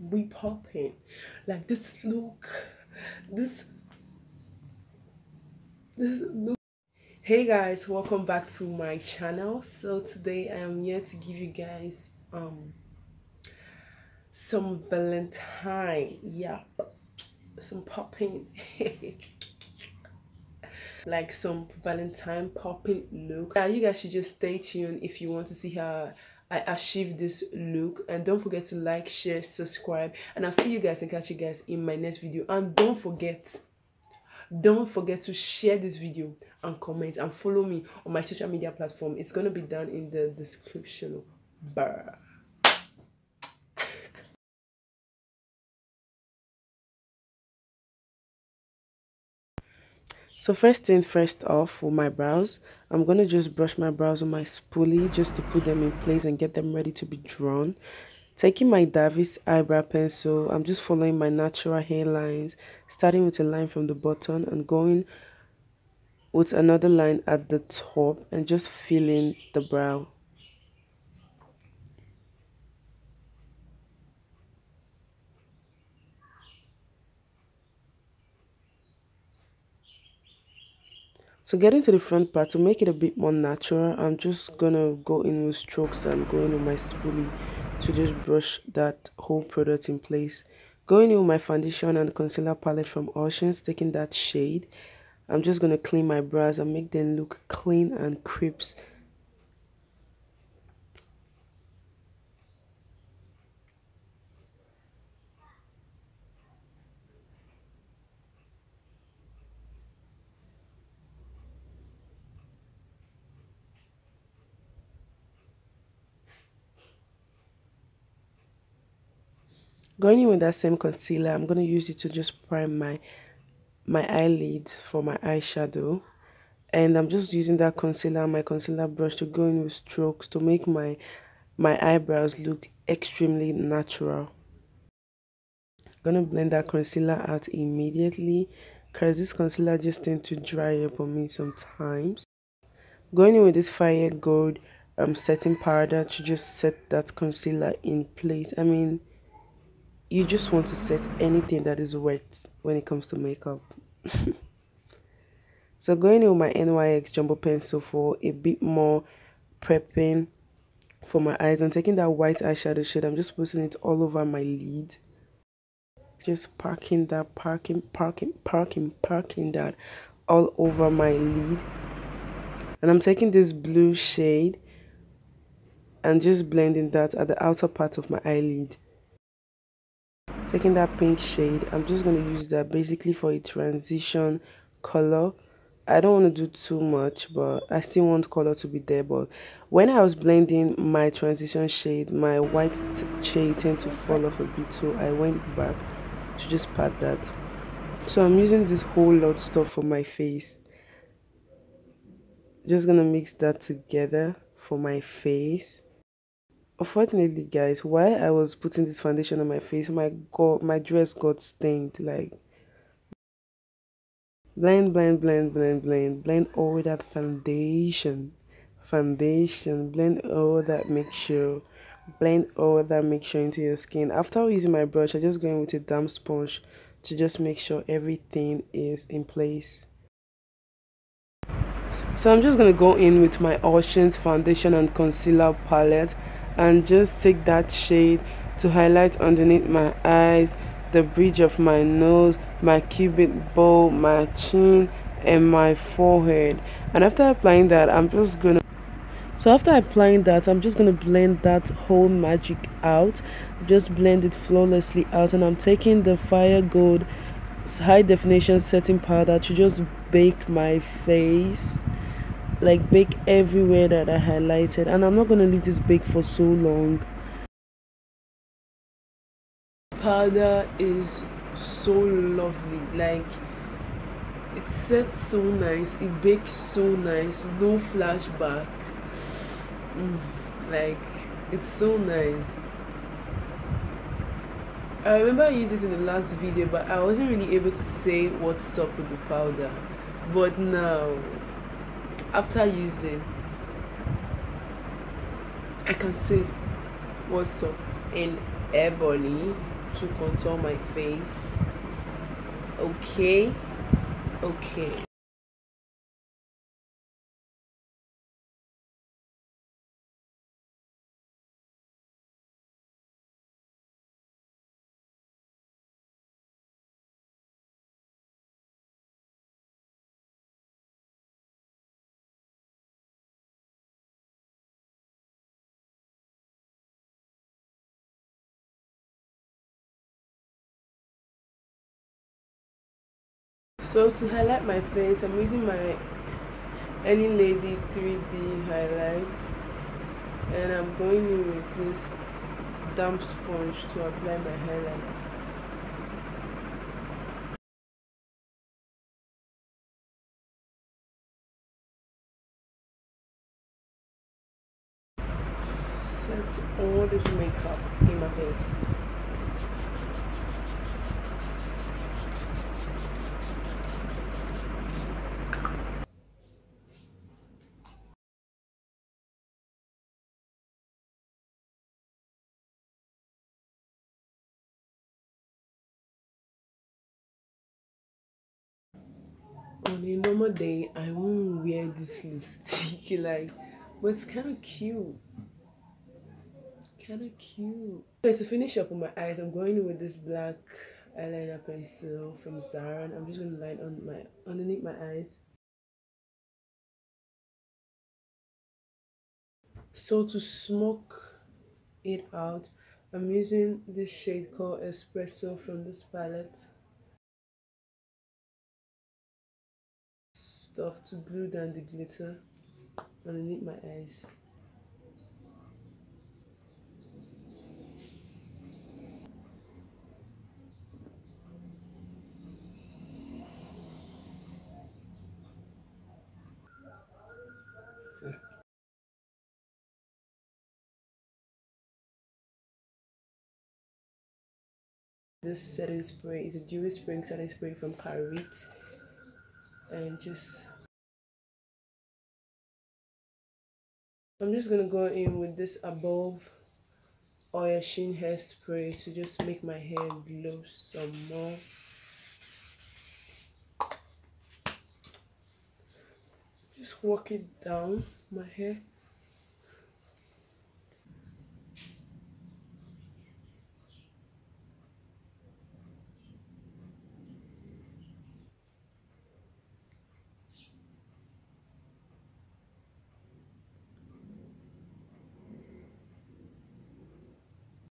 we popping. Like this look this this look. Hey guys welcome back to my channel. So today i am here to give you guys um some valentine. Yeah some popping. Like some valentine popping look. Yeah you guys should just stay tuned if you want to see how I achieve this look. And don't forget to like share subscribe. And I'll see you guys and catch you guys in my next video. And don't forget don't forget to share this video and comment and follow me on my social media platform. It's gonna be down in the description bar So first thing first off for my brows, I'm going to just brush my brows on my spoolie just to put them in place and get them ready to be drawn. Taking my Davis eyebrow pencil, I'm just following my natural hairlines, starting with a line from the bottom and going with another line at the top and just filling the brow. So getting to the front part, to make it a bit more natural, I'm just gonna go in with strokes and going with my spoolie to just brush that whole product in place. Going in with my foundation and concealer palette from Oceans, taking that shade. I'm just gonna clean my brows and make them look clean and crisp going in with that same concealer i'm going to use it to just prime my my eyelids for my eyeshadow. And i'm just using that concealer my concealer brush to go in with strokes to make my my eyebrows look extremely natural. I'm gonna blend that concealer out immediately because this concealer just tend to dry up on me sometimes. Going in with this fire gold um setting powder to just set that concealer in place. I mean you just want to set anything that is wet when it comes to makeup. so going in with my NYX jumbo pencil for a bit more prepping for my eyes and taking that white eyeshadow shade I'm just putting it all over my lid. Just parking that parking parking parking parking that all over my lid. And I'm taking this blue shade and just blending that at the outer part of my eyelid taking that pink shade i'm just going to use that basically for a transition color. I don't want to do too much but i still want color to be there. But when i was blending my transition shade my white shade tend to fall off a bit so i went back to just pat that. So i'm using this whole lot stuff for my face. Just gonna mix that together for my face unfortunately guys while i was putting this foundation on my face my god my dress got stained like blend blend blend blend blend blend all that foundation foundation blend all that mixture blend all that mixture into your skin. After using my brush i just go in with a damp sponge to just make sure everything is in place. So i'm just going to go in with my oceans foundation and concealer palette and just take that shade to highlight underneath my eyes the bridge of my nose my cupid bow my chin and my forehead. And after applying that i'm just gonna so after applying that i'm just gonna blend that whole magic out. Just blend it flawlessly out and i'm taking the fire gold high definition setting powder to just bake my face like bake everywhere that I highlighted. And I'm not to leave this bake for so long. Powder is so lovely. Like it sets so nice. It bakes so nice. No flashback. Mm, like it's so nice. I remember I used it in the last video but I wasn't really able to say what's up with the powder. But now after using I can see what's up in Ebony to contour my face. Okay okay so to highlight my face i'm using my any lady 3d highlight. And i'm going in with this damp sponge to apply my highlight. Set all this makeup in my face on a normal day i won't wear this lipstick like but it's kind of cute. Kind of cute. Okay to finish up on my eyes i'm going in with this black eyeliner pencil from zara and i'm just going to line on my underneath my eyes. So to smoke it out i'm using this shade called espresso from this palette stuff to glue down the glitter underneath my eyes. This setting spray is a dewy spring setting spray from Carit and just I'm just gonna go in with this above oil sheen hairspray to just make my hair glow some more. Just work it down my hair